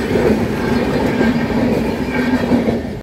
あ。